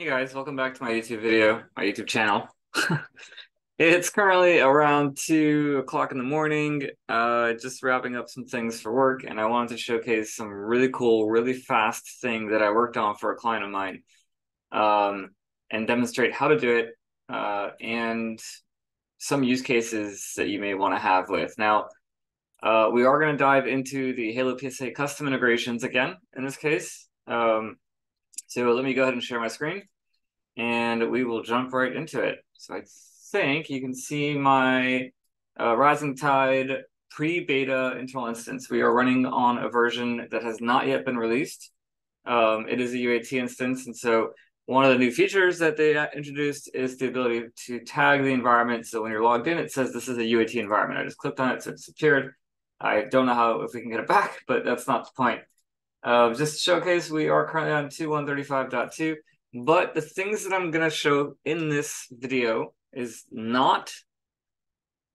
Hey guys, welcome back to my YouTube video, my YouTube channel. it's currently around two o'clock in the morning, uh, just wrapping up some things for work, and I wanted to showcase some really cool, really fast thing that I worked on for a client of mine, um, and demonstrate how to do it, uh, and some use cases that you may want to have with. Now, uh, we are going to dive into the Halo PSA custom integrations again, in this case. Um, so let me go ahead and share my screen and we will jump right into it. So I think you can see my uh, Rising Tide pre-beta internal instance. We are running on a version that has not yet been released. Um, it is a UAT instance, and so one of the new features that they introduced is the ability to tag the environment. So when you're logged in, it says this is a UAT environment. I just clicked on it, so it's appeared. I don't know how if we can get it back, but that's not the point. Uh, just to showcase, we are currently on 2.135.2. But the things that I'm going to show in this video is not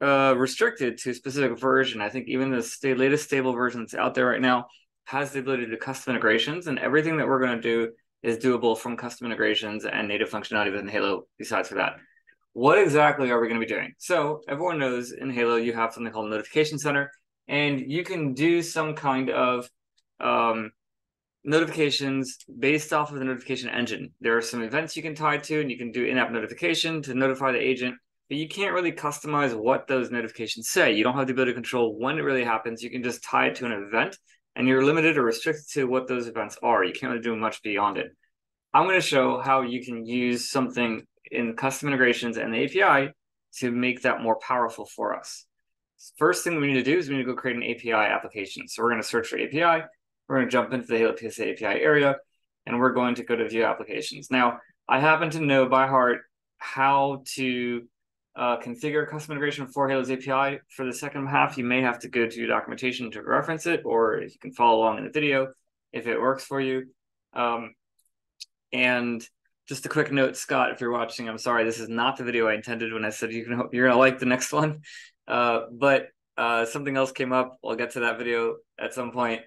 uh, restricted to a specific version. I think even the st latest stable version that's out there right now has the ability to do custom integrations, and everything that we're going to do is doable from custom integrations and native functionality within Halo besides for that. What exactly are we going to be doing? So everyone knows in Halo you have something called Notification Center, and you can do some kind of um, notifications based off of the notification engine. There are some events you can tie to, and you can do in-app notification to notify the agent, but you can't really customize what those notifications say. You don't have the ability to control when it really happens. You can just tie it to an event, and you're limited or restricted to what those events are. You can't really do much beyond it. I'm going to show how you can use something in custom integrations and the API to make that more powerful for us. First thing we need to do is we need to go create an API application. So we're going to search for API we're going to jump into the Halo PSA API area, and we're going to go to view applications. Now, I happen to know by heart how to uh, configure custom integration for Halo's API. For the second half, you may have to go to documentation to reference it, or you can follow along in the video if it works for you. Um, and just a quick note, Scott, if you're watching, I'm sorry, this is not the video I intended when I said you can hope you're gonna like the next one. Uh, but uh, something else came up. I'll get to that video at some point.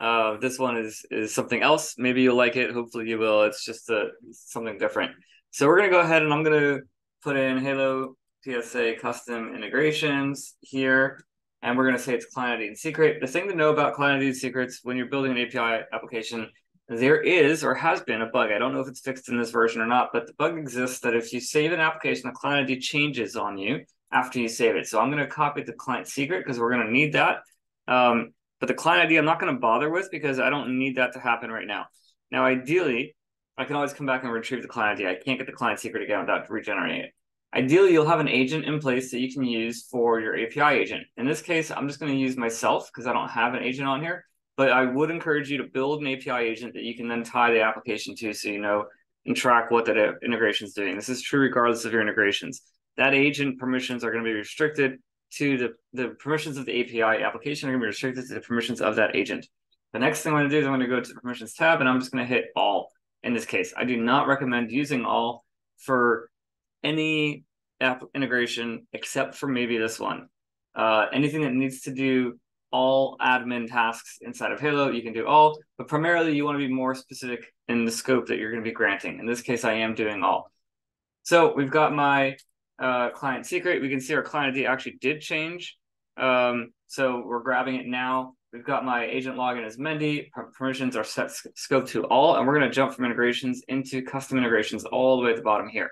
Uh, this one is is something else. Maybe you'll like it. Hopefully you will. It's just a something different. So we're gonna go ahead and I'm gonna put in Halo PSA custom integrations here, and we're gonna say it's client ID and secret. The thing to know about client ID and secrets when you're building an API application, there is or has been a bug. I don't know if it's fixed in this version or not, but the bug exists that if you save an application, the client ID changes on you after you save it. So I'm gonna copy the client secret because we're gonna need that. Um, but the client ID, I'm not going to bother with because I don't need that to happen right now. Now, ideally, I can always come back and retrieve the client ID. I can't get the client secret again without regenerating it. Ideally, you'll have an agent in place that you can use for your API agent. In this case, I'm just going to use myself because I don't have an agent on here. But I would encourage you to build an API agent that you can then tie the application to so you know and track what that uh, integration is doing. This is true regardless of your integrations. That agent permissions are going to be restricted to the, the permissions of the API application are going to be restricted to the permissions of that agent. The next thing I'm going to do is I'm going to go to the permissions tab and I'm just going to hit all in this case. I do not recommend using all for any app integration except for maybe this one. Uh, anything that needs to do all admin tasks inside of Halo, you can do all, but primarily you want to be more specific in the scope that you're going to be granting. In this case, I am doing all. So we've got my uh, client secret, we can see our client ID actually did change. Um, so we're grabbing it now. We've got my agent login as Mendy. Permissions are set scope to all, and we're going to jump from integrations into custom integrations all the way at the bottom here.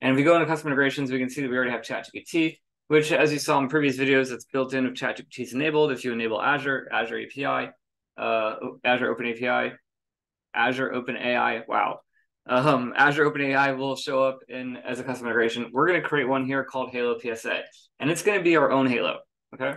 And if we go into custom integrations, we can see that we already have ChatGPT, which, as you saw in previous videos, it's built in if ChatGPT is enabled. If you enable Azure, Azure API, uh, Azure Open API, Azure Open AI. Wow, um, Azure OpenAI will show up in as a custom integration. We're going to create one here called Halo PSA, and it's going to be our own Halo. Okay.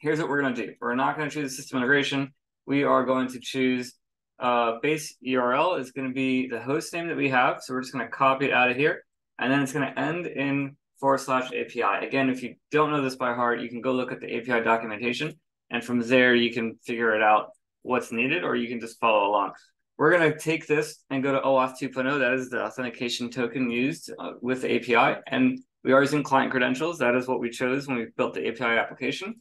Here's what we're going to do. We're not going to choose system integration. We are going to choose uh, base URL is going to be the host name that we have. So we're just going to copy it out of here, and then it's going to end in forward slash API. Again, if you don't know this by heart, you can go look at the API documentation, and from there you can figure it out what's needed, or you can just follow along. We're going to take this and go to OAuth 2.0. That is the authentication token used uh, with the API. And we are using client credentials. That is what we chose when we built the API application.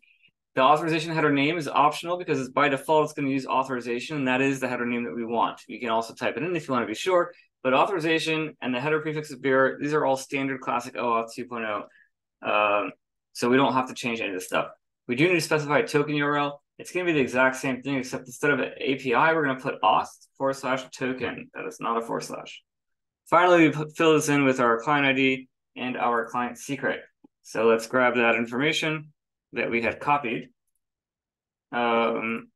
The authorization header name is optional because it's by default, it's going to use authorization, and that is the header name that we want. You can also type it in if you want to be sure. but authorization and the header prefix of bearer, these are all standard classic OAuth 2.0. Um, so we don't have to change any of this stuff. We do need to specify a token URL. It's going to be the exact same thing, except instead of an API, we're going to put auth forward slash token. That is not a forward slash. Finally, we put, fill this in with our client ID and our client secret. So let's grab that information that we had copied. Um,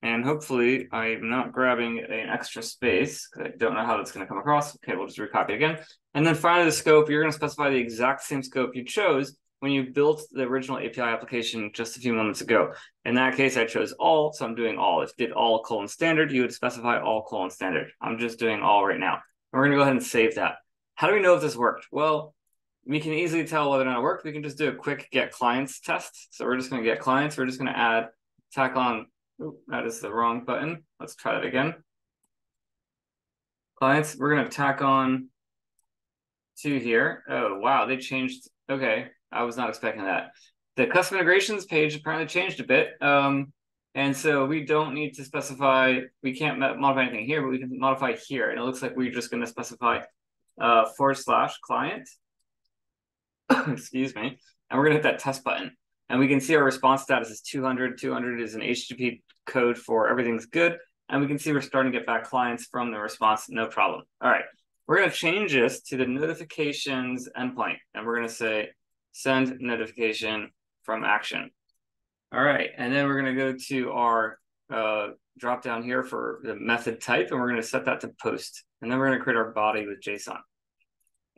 and hopefully I'm not grabbing an extra space because I don't know how that's going to come across. Okay, we'll just recopy again. And then finally the scope, you're going to specify the exact same scope you chose when you built the original API application just a few moments ago. In that case, I chose all, so I'm doing all. If did all colon standard, you would specify all colon standard. I'm just doing all right now. We're going to go ahead and save that. How do we know if this worked? Well, we can easily tell whether or not it worked. We can just do a quick get clients test. So we're just going to get clients. We're just going to add, tack on, that is the wrong button. Let's try that again. Clients, we're going to tack on two here. Oh, wow, they changed. Okay, I was not expecting that. The custom integrations page apparently changed a bit. Um, and so we don't need to specify, we can't modify anything here, but we can modify here. And it looks like we're just going to specify uh, forward slash client, excuse me, and we're going to hit that test button. And we can see our response status is 200. 200 is an HTTP code for everything's good. And we can see we're starting to get back clients from the response, no problem. All right, we're going to change this to the notifications endpoint. And we're going to say send notification from action. All right, and then we're going to go to our uh, drop down here for the method type, and we're going to set that to post. And then we're going to create our body with JSON.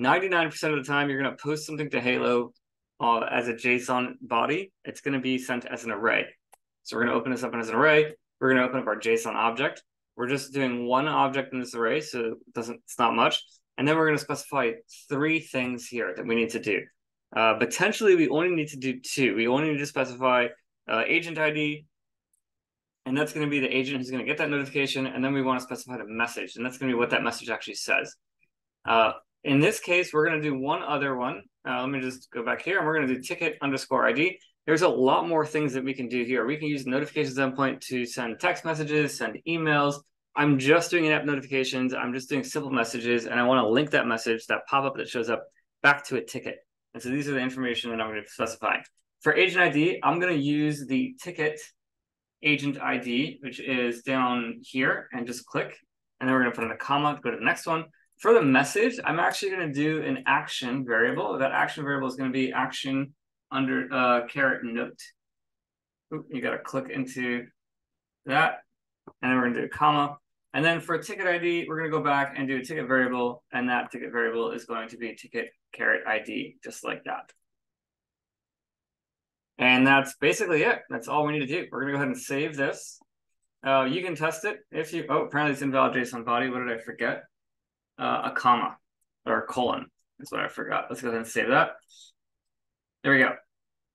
99% of the time, you're going to post something to Halo uh, as a JSON body. It's going to be sent as an array. So we're going to open this up as an array. We're going to open up our JSON object. We're just doing one object in this array, so it doesn't it's not much. And then we're going to specify three things here that we need to do. Uh, potentially, we only need to do two. We only need to specify uh, agent ID, and that's going to be the agent who's going to get that notification, and then we want to specify the message, and that's going to be what that message actually says. Uh, in this case, we're going to do one other one. Uh, let me just go back here, and we're going to do ticket underscore ID. There's a lot more things that we can do here. We can use notifications endpoint to send text messages, send emails. I'm just doing in-app notifications. I'm just doing simple messages, and I want to link that message, that pop-up that shows up, back to a ticket. And so these are the information that I'm going to specify. For agent ID, I'm going to use the ticket agent ID, which is down here, and just click. And then we're going to put in a comma, go to the next one. For the message, I'm actually going to do an action variable. That action variable is going to be action under uh, caret note. Ooh, you got to click into that. And then we're going to do a comma. And then for ticket ID, we're going to go back and do a ticket variable. And that ticket variable is going to be ticket caret ID, just like that. And that's basically it. That's all we need to do. We're going to go ahead and save this. Uh, you can test it if you, oh, apparently it's invalid JSON body. What did I forget? Uh, a comma or a colon is what I forgot. Let's go ahead and save that. There we go.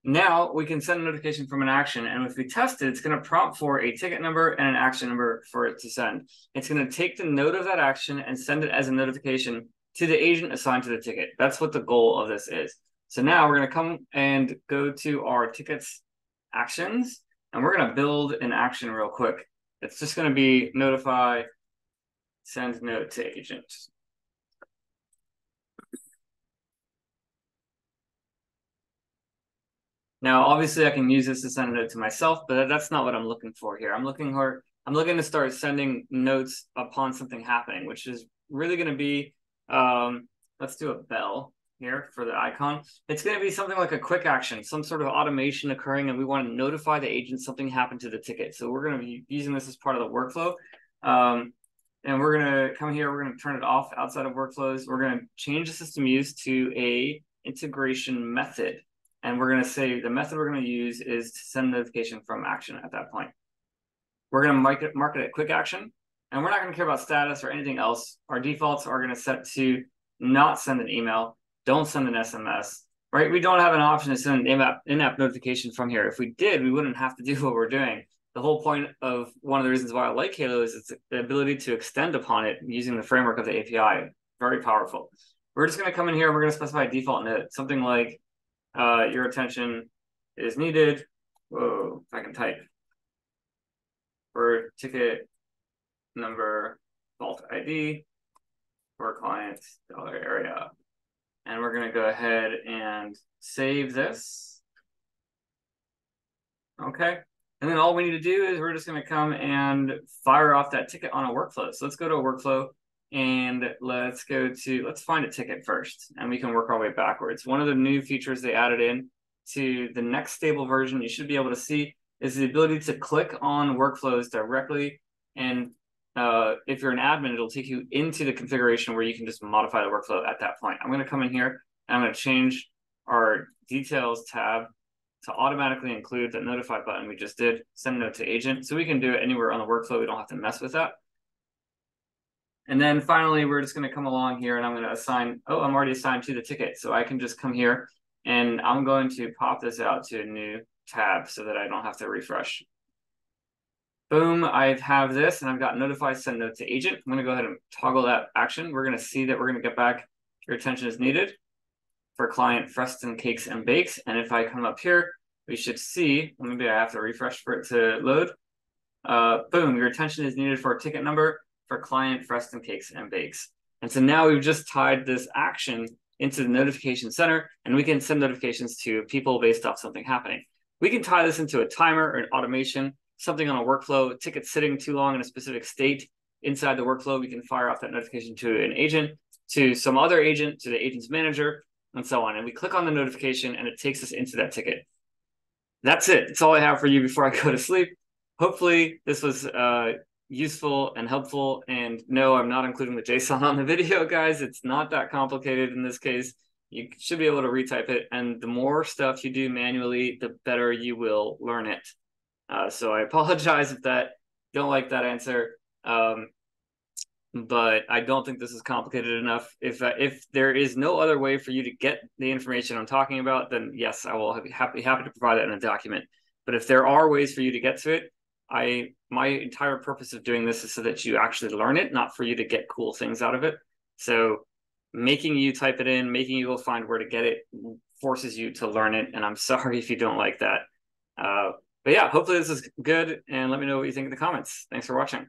Now we can send a notification from an action. And if we test it, it's going to prompt for a ticket number and an action number for it to send. It's going to take the note of that action and send it as a notification to the agent assigned to the ticket. That's what the goal of this is. So now we're going to come and go to our tickets actions, and we're going to build an action real quick. It's just going to be notify, send note to agent. Now, obviously, I can use this to send a note to myself, but that's not what I'm looking for here. I'm looking for I'm looking to start sending notes upon something happening, which is really going to be um, let's do a bell here for the icon. It's going to be something like a quick action, some sort of automation occurring, and we want to notify the agent something happened to the ticket. So we're going to be using this as part of the workflow. Um, and we're going to come here, we're going to turn it off outside of workflows. We're going to change the system use to a integration method. And we're going to say the method we're going to use is to send notification from action at that point. We're going to mark it, it quick action. And we're not going to care about status or anything else. Our defaults are going to set to not send an email, don't send an SMS, right? We don't have an option to send an in-app, in-app notification from here. If we did, we wouldn't have to do what we're doing. The whole point of one of the reasons why I like Halo is it's the ability to extend upon it using the framework of the API. Very powerful. We're just going to come in here. And we're going to specify a default note, something like uh, your attention is needed. Whoa, I can type. For ticket number fault ID. for client dollar area. And we're going to go ahead and save this. Okay. And then all we need to do is we're just going to come and fire off that ticket on a workflow. So let's go to a workflow and let's go to, let's find a ticket first and we can work our way backwards. One of the new features they added in to the next stable version you should be able to see is the ability to click on workflows directly. And uh, if you're an admin, it'll take you into the configuration where you can just modify the workflow at that point. I'm going to come in here and I'm going to change our details tab to automatically include the notify button we just did, send note to agent. So we can do it anywhere on the workflow. We don't have to mess with that. And then finally, we're just going to come along here and I'm going to assign, oh, I'm already assigned to the ticket. So I can just come here and I'm going to pop this out to a new tab so that I don't have to refresh. Boom, I have this and I've got notify send note to agent. I'm gonna go ahead and toggle that action. We're gonna see that we're gonna get back your attention is needed for client Freston Cakes and Bakes. And if I come up here, we should see, maybe I have to refresh for it to load. Uh, boom, your attention is needed for a ticket number for client Freston Cakes and Bakes. And so now we've just tied this action into the notification center and we can send notifications to people based off something happening. We can tie this into a timer or an automation, something on a workflow, a ticket sitting too long in a specific state inside the workflow. We can fire off that notification to an agent, to some other agent, to the agent's manager, and so on. And we click on the notification and it takes us into that ticket. That's it. That's all I have for you before I go to sleep. Hopefully, this was uh, useful and helpful. And no, I'm not including the JSON on the video, guys. It's not that complicated in this case you should be able to retype it. And the more stuff you do manually, the better you will learn it. Uh, so I apologize if that don't like that answer. Um, but I don't think this is complicated enough. If uh, if there is no other way for you to get the information I'm talking about, then yes, I will be happy happy to provide it in a document. But if there are ways for you to get to it, I my entire purpose of doing this is so that you actually learn it, not for you to get cool things out of it. So making you type it in, making you go find where to get it forces you to learn it. And I'm sorry if you don't like that. Uh, but yeah, hopefully this is good. And let me know what you think in the comments. Thanks for watching.